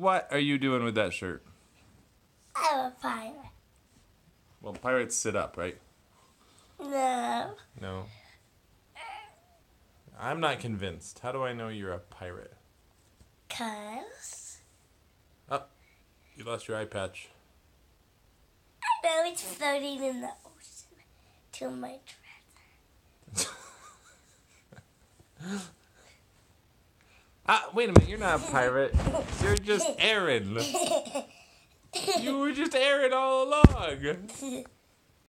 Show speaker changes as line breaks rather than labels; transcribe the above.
What are you doing with that shirt?
I'm a pirate.
Well, pirates sit up, right?
No.
No. I'm not convinced. How do I know you're a pirate?
Cause
Oh, you lost your eye patch.
I know it's floating in the ocean to my treasure.
Ah, wait a minute. You're not a pirate. You're just Aeryn. You were just Aeryn all along.